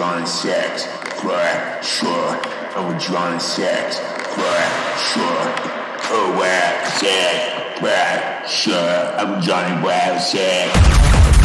drawing sex, crack, sure. And we're drawing sex, crack, sure. Oh, wow, sex, crack, sure. I'm Johnny Wow, sex.